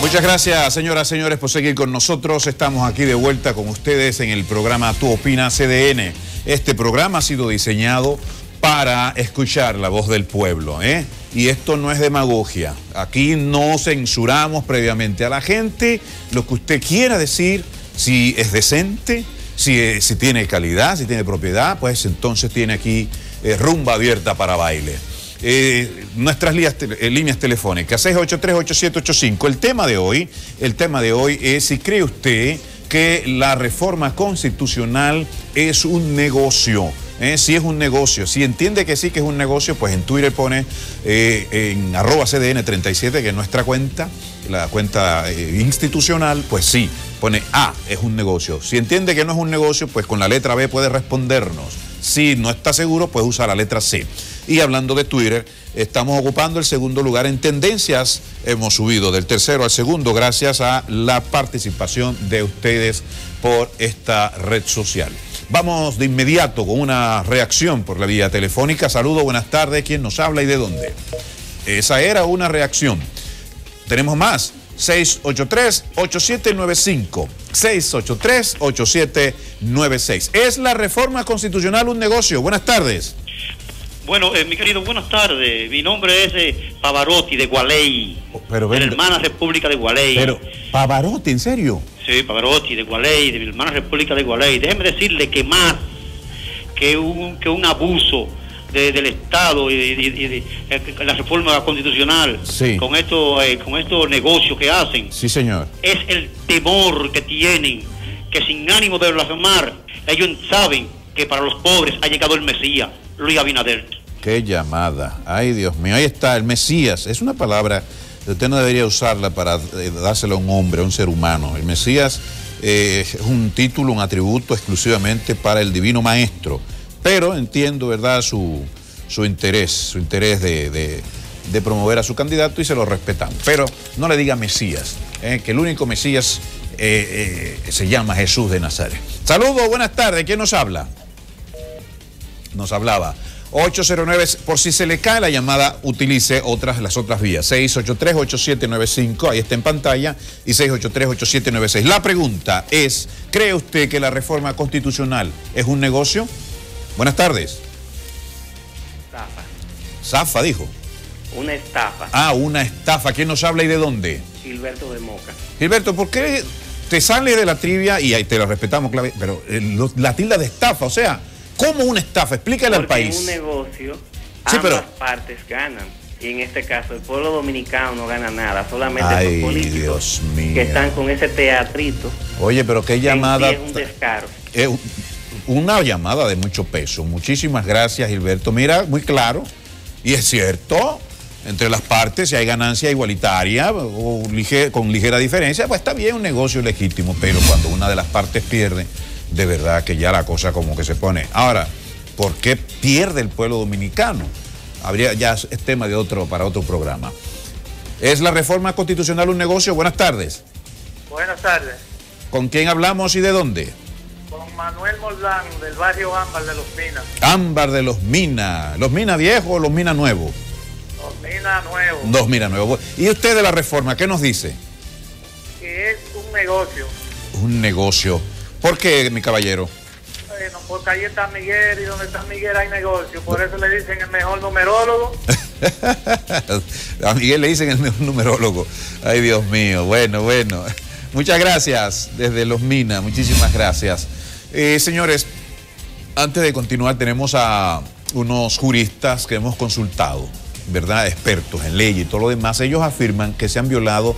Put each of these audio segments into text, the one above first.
Muchas gracias, señoras y señores, por seguir con nosotros. Estamos aquí de vuelta con ustedes en el programa Tu Opina CDN. Este programa ha sido diseñado para escuchar la voz del pueblo, ¿eh? Y esto no es demagogia. Aquí no censuramos previamente a la gente lo que usted quiera decir, si es decente, si, si tiene calidad, si tiene propiedad, pues entonces tiene aquí eh, rumba abierta para baile. Eh, nuestras líneas, eh, líneas telefónicas, 683-8785. El tema de hoy, el tema de hoy es si cree usted que la reforma constitucional es un negocio. Eh, si es un negocio, si entiende que sí que es un negocio, pues en Twitter pone en arroba CDN37, que es nuestra cuenta, la cuenta institucional, pues sí, pone A, es un negocio. Si entiende que no es un negocio, pues con la letra B puede respondernos. Si no está seguro, pues usa la letra C. Y hablando de Twitter, estamos ocupando el segundo lugar en tendencias. Hemos subido del tercero al segundo gracias a la participación de ustedes por esta red social. Vamos de inmediato con una reacción por la vía telefónica. Saludo, buenas tardes. ¿Quién nos habla y de dónde? Esa era una reacción. Tenemos más. 683-8795. 683-8796. ¿Es la reforma constitucional un negocio? Buenas tardes. Bueno, eh, mi querido, buenas tardes. Mi nombre es eh, Pavarotti de Gualey, Oh, Pero de la hermana República de Gualey. Pero, Pavarotti, ¿en serio? Sí, Pavarotti de Gualey, de mi hermana República de Gualey. Déjeme decirle que más que un, que un abuso de- del Estado y, de- y de- y de- eh, la reforma constitucional Sí. con estos eh, con estos negocios que hacen Sí, señor. es el temor que tienen que sin ánimo de blasfemar ellos saben que para los pobres ha llegado el Mesías, Luis Abinader. Qué llamada. Ay, Dios mío. Ahí está, el Mesías. Es una palabra que usted no debería usarla para eh, dársela a un hombre, a un ser humano. El Mesías eh, es un título, un atributo exclusivamente para el divino maestro. Pero entiendo, ¿verdad?, su, su interés, su interés de, de- promover a su candidato y se lo respetamos. Pero no le diga Mesías, eh, que el único Mesías eh, eh, se llama Jesús de Nazaret. Saludos, buenas tardes. ¿Quién nos habla? nos hablaba. 809, por si se le cae la llamada, utilice otras, las otras vías. 683-8795, ahí está en pantalla, y 683-8796. La pregunta es, ¿cree usted que la reforma constitucional es un negocio? Buenas tardes. estafa, Zafa dijo. una estafa, Ah, una estafa. ¿Quién nos habla y de dónde? Gilberto de Moca. Gilberto, ¿por qué te sale de la trivia y ahí te la respetamos, clave, pero eh, lo- la tilda de estafa, o sea, ¿cómo una estafa? Explícale al Porque en país. un negocio Sí, ambas pero- partes ganan. Y en este caso el pueblo dominicano no gana nada, solamente Ay, los políticos Dios mío. que están con ese teatrito. Oye, pero qué llamada. es un descaro. Eh, una llamada de mucho peso. Muchísimas gracias, Gilberto. Mira, muy claro. Y es cierto, entre las partes, si hay ganancia igualitaria o lige- con ligera diferencia, pues está bien un negocio legítimo. Pero cuando una de las partes pierde, de verdad que ya la cosa como que se pone. Ahora, ¿por qué pierde el pueblo dominicano? Habría ya es tema de otro para otro programa. ¿Es la reforma constitucional un negocio? Buenas tardes. Buenas tardes. ¿Con quién hablamos y de dónde? Con Manuel Moldán, del barrio Ámbar de Los Minas. Ámbar de los Minas. ¿Los Minas viejos o los Minas nuevos? Los Minas Nuevos. Dos Minas nuevos. ¿Y usted de la reforma qué nos dice? Que es un negocio. Un negocio. ¿Por qué, mi caballero? Bueno, porque ahí está Miguel y donde está Miguel hay negocio. Por eso le dicen el mejor numerólogo. A Miguel le dicen el mejor numerólogo. Ay, Dios mío. Bueno, bueno. Muchas gracias desde Los Minas. Muchísimas gracias. Eh, señores, antes de continuar, tenemos a unos juristas que hemos consultado, ¿verdad? Expertos en ley y todo lo demás. Ellos afirman que se han violado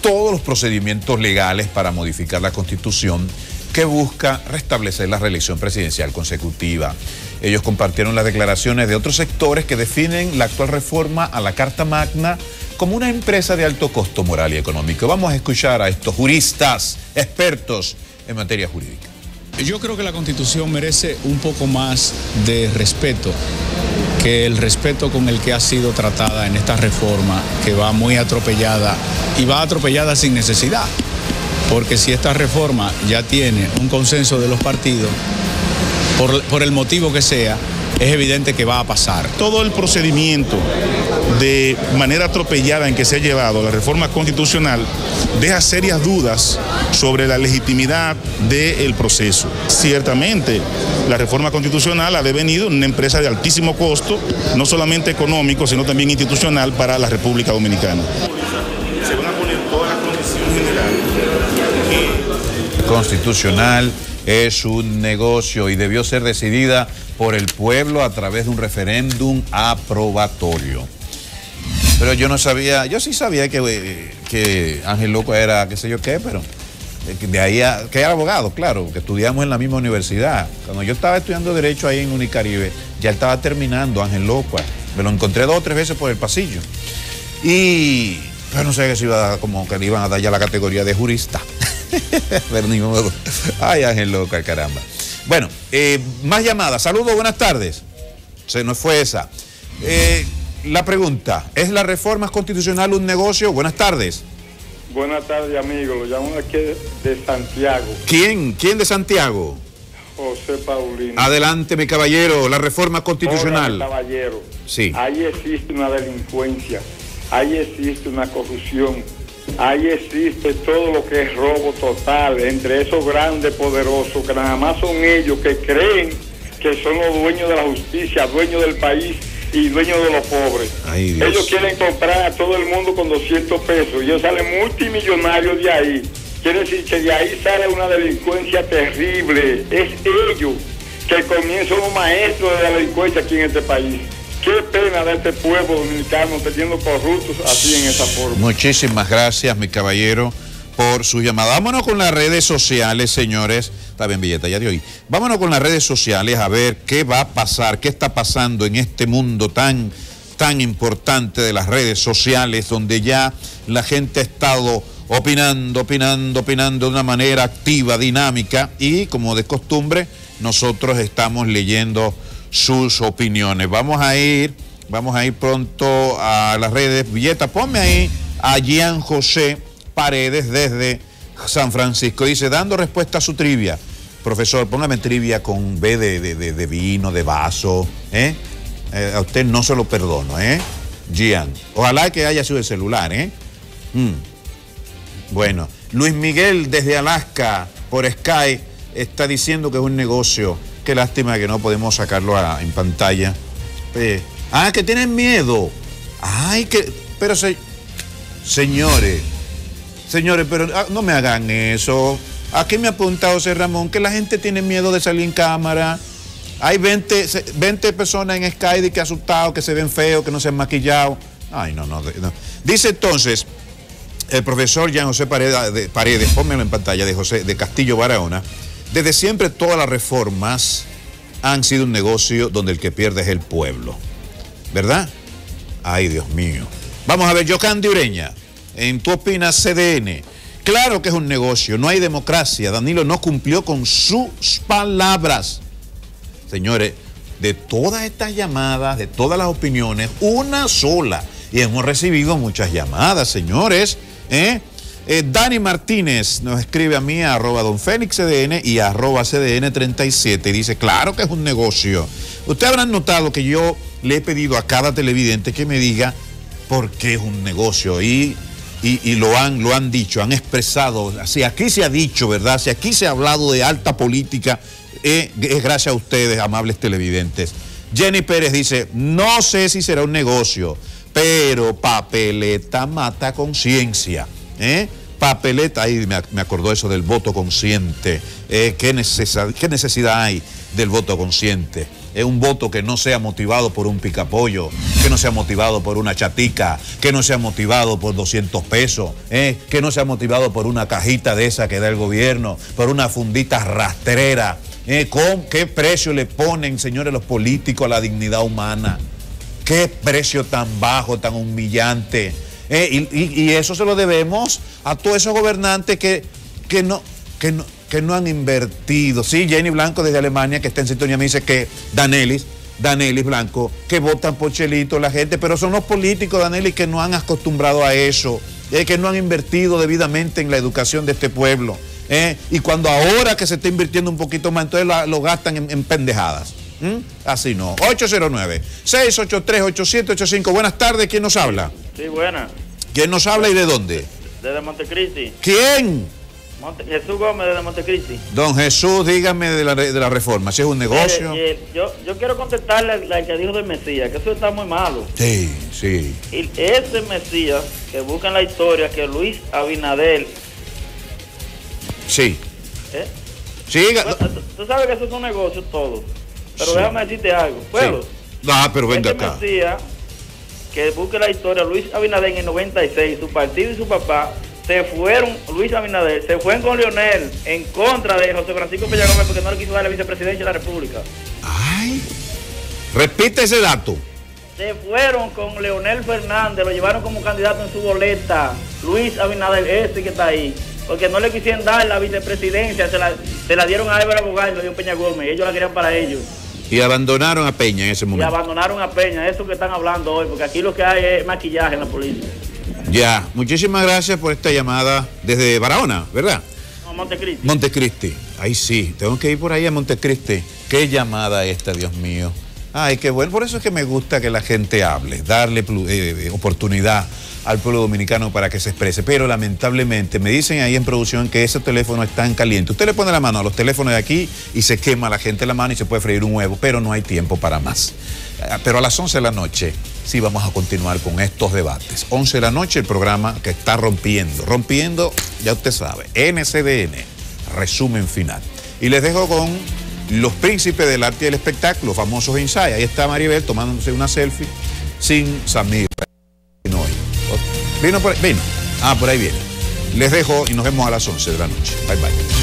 todos los procedimientos legales para modificar la constitución que busca restablecer la reelección presidencial consecutiva. Ellos compartieron las declaraciones de otros sectores que definen la actual reforma a la Carta Magna como una empresa de alto costo moral y económico. Vamos a escuchar a estos juristas, expertos en materia jurídica. Yo creo que la constitución merece un poco más de respeto que el respeto con el que ha sido tratada en esta reforma, que va muy atropellada y va atropellada sin necesidad. Porque si esta reforma ya tiene un consenso de los partidos, por, por el motivo que sea, es evidente que va a pasar. Todo el procedimiento de manera atropellada en que se ha llevado la reforma constitucional deja serias dudas sobre la legitimidad del proceso. Ciertamente, la reforma constitucional ha devenido una empresa de altísimo costo, no solamente económico, sino también institucional para la República Dominicana. Se van a poner todas las condiciones generales constitucional es un negocio y debió ser decidida por el pueblo a través de un referéndum aprobatorio. Pero yo no sabía, yo sí sabía que, eh, que Ángel Loco era qué sé yo qué, pero eh, de ahí a, que era abogado, claro, que estudiamos en la misma universidad. Cuando yo estaba estudiando Derecho ahí en Unicaribe, ya estaba terminando Ángel Loco. Me lo encontré dos o tres veces por el pasillo. Y pero no sé que se iba a, como que le iban a dar ya la categoría de jurista. Pero ni modo. Ay, Ángel Loca, caramba. Bueno, eh, más llamadas. Saludos, buenas tardes. Se nos fue esa. Eh, la pregunta, ¿es la reforma constitucional un negocio? Buenas tardes. Buenas tardes, amigo. Lo llamo aquí de Santiago. ¿Quién? ¿Quién de Santiago? José Paulino. Adelante, mi caballero, la reforma constitucional. Hola, caballero. Sí. Ahí existe una delincuencia, ahí existe una corrupción, ahí existe todo lo que es robo total entre esos grandes poderosos que nada más son ellos que creen que son los dueños de la justicia, dueños del país y dueños de los pobres. Ay. Ellos quieren comprar a todo el mundo con 200 pesos y ellos salen multimillonarios de ahí. Quiere decir que de ahí sale una delincuencia terrible. Es ellos que comienzan los maestros de la delincuencia aquí en este país. Qué pena de este pueblo dominicano teniendo corruptos así en esa forma. Muchísimas gracias, mi caballero, por su llamada. Vámonos con las redes sociales, señores. Está bien, billeta, ya de hoy. Vámonos con las redes sociales a ver qué va a pasar, qué está pasando en este mundo tan, tan importante de las redes sociales, donde ya la gente ha estado opinando, opinando, opinando de una manera activa, dinámica, y como de costumbre, nosotros estamos leyendo sus opiniones. Vamos a ir, vamos a ir pronto a las redes. Villeta, ponme ahí a Gian José Paredes desde San Francisco. Dice, dando respuesta a su trivia. Profesor, póngame trivia con B de, de- de- de vino, de vaso. ¿eh? Eh, a usted no se lo perdono, ¿eh? Gian. Ojalá que haya sido el celular, ¿eh? Mm. Bueno, Luis Miguel desde Alaska por Sky está diciendo que es un negocio. Qué lástima que no podemos sacarlo a- en pantalla. Eh, ah, que tienen miedo. Ay, que. Pero se, señores, señores, pero ah, no me hagan eso. Aquí me ha apuntado José Ramón que la gente tiene miedo de salir en cámara. Hay 20, se- 20 personas en Sky de que asustados, que se ven feos, que no se han maquillado. Ay, no, no. Dice entonces el profesor Jean José Paredes, de- Paredes, pónmelo en pantalla, de José de Castillo Barahona, desde siempre todas las reformas han sido un negocio donde el que pierde es el pueblo. ¿Verdad? Ay, Dios mío. Vamos a ver, Yocandi Ureña, en tu opinas CDN. Claro que es un negocio, no hay democracia. Danilo no cumplió con sus palabras. Señores, de todas estas llamadas, de todas las opiniones, una sola. Y hemos recibido muchas llamadas, señores. ¿eh? Eh, Dani Martínez nos escribe a mí a arroba don Félix CDN y arroba CDN 37 y dice, claro que es un negocio. Ustedes habrán notado que yo le he pedido a cada televidente que me diga por qué es un negocio y, y, y lo, han, lo han dicho, han expresado. Si aquí se ha dicho, ¿verdad? Si aquí se ha hablado de alta política, eh, es gracias a ustedes, amables televidentes. Jenny Pérez dice, no sé si será un negocio, pero papeleta mata conciencia. ¿Eh? Papeleta, ahí me, me acordó eso del voto consciente. Eh, ¿qué, necesa- ¿Qué necesidad hay del voto consciente? Es un voto que no sea motivado por un picapollo, que no sea motivado por una chatica, que no sea motivado por 200 pesos, ¿eh? que no sea motivado por una cajita de esa que da el gobierno, por una fundita rastrera. ¿eh? ¿Con qué precio le ponen, señores, los políticos a la dignidad humana? Qué precio tan bajo, tan humillante. Eh, y, eso se lo debemos a todos esos gobernantes que, que, no, que, no, que no han invertido. Sí, Jenny Blanco desde Alemania, que está en sintonía, me dice que Danelis, Danelis Blanco, que votan por Chelito la gente, pero son los políticos, Danelis, que no han acostumbrado a eso, eh, que no han invertido debidamente en la educación de este pueblo. eh, y cuando ahora que se está invirtiendo un poquito más, entonces lo gastan en, en pendejadas. Así no. 809-683-8785. Buenas tardes, ¿quién nos habla? Sí, buena. ¿Quién nos habla y de dónde? Desde Montecristi. ¿Quién? Monte- Jesús Gómez desde Montecristi. Don Jesús, dígame de la, de la reforma, si es un negocio. Eh, yo, yo quiero contestarle al al que dijo del Mesías, que eso está muy malo. Sí, sí. Y ese Mesías que busca en la historia que Luis Abinader, Sí. ¿eh? Siga. Tú- tú sabes que eso es un negocio todo. Pero Sí. déjame decirte algo. ¿Puedo? Sí. Ah, pero venga Este acá. Mesías que busque la historia, Luis Abinader en el 96, su partido y su papá se fueron, Luis Abinader, se fueron con Leonel en contra de José Francisco Peña Gómez porque no le quiso dar la vicepresidencia de la República. Ay. Repite ese dato. Se fueron con Leonel Fernández, lo llevaron como candidato en su boleta. Luis Abinader, ese que está ahí. Porque no le quisieron dar la vicepresidencia, se la, se la dieron a Álvaro Bogán y lo dio Peña Gómez. Ellos la querían para ellos. Y abandonaron a Peña en ese Y momento. abandonaron a Peña, eso que están hablando hoy, porque aquí lo que hay es maquillaje en la política. Ya, muchísimas gracias por esta llamada desde Barahona, ¿verdad? No, Montecristi. Montecristi. Ahí sí, tengo que ir por ahí a Montecristi. Qué llamada esta, Dios mío. Ay, qué bueno. Por eso es que me gusta que la gente hable, darle plu- eh, oportunidad al pueblo dominicano para que se exprese. Pero lamentablemente me dicen ahí en producción que ese teléfono está en caliente. Usted le pone la mano a los teléfonos de aquí y se quema la gente la mano y se puede freír un huevo, pero no hay tiempo para más. Ah, Pero a las 11 de la noche sí vamos a continuar con estos debates. 11 de la noche el programa que está rompiendo. Rompiendo, ya usted sabe, NCDN, resumen final. Y les dejo con los príncipes del arte y del espectáculo, famosos Inside. Ahí está Maribel tomándose una selfie sin Samir. Vino. Vino ahí, vino. Ah, por ahí viene. Les dejo y nos vemos a las 11 de la noche. Bye bye.